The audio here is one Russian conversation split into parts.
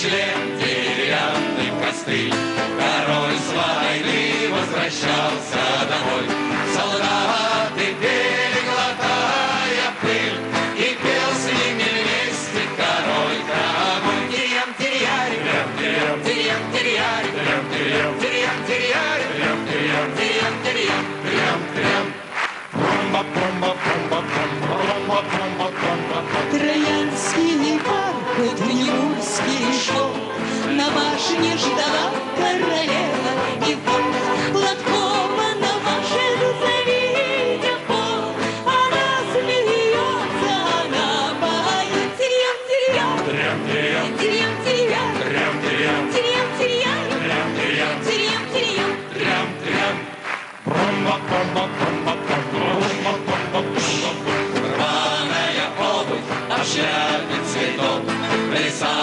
шлем деревянный костыль, Король с войны возвращался домой. Солдаты пели, глотая пыль, и пел с ними вместе король король. Тирям, тиряй, тирям, тирям, тиряй, тирям, тирям, тирям, тиряй, тирям, тирям, тирям, тирям, тирям, тирям. Пумба, пумба, пумба, пумба, пумба, пумба, пумба. Троянский парк, это не больше не ждала королева И вот платком она машет завидя пол. Она смеется, она поет. Тирьям-тирьям, тирьям-тирьям, тирьям-тирьям, тирьям-тирьям, тирьям-тирьям, тирьям-тирьям, тирьям-тирьям Брум-бак-брум-бак-брум-бак Рваная обувь, овчарный цветок, леса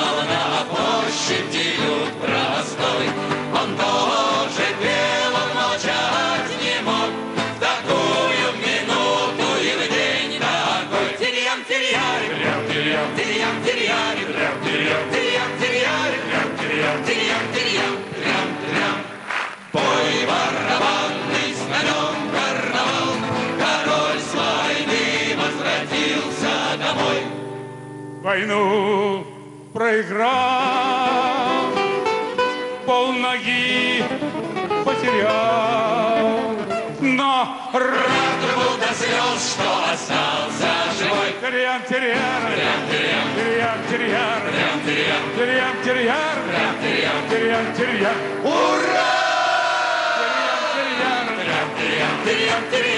Бой барабанный, знамен карнавал, Король с войны возвратился домой. Войну проиграл, полноги потерял, но Рад был до слез, что остался живой. Терьям, терьям, терьям, терьям, терьям, терьям, терьям, терьям, терьям, Ура! терьям, Тирьям, тирьям,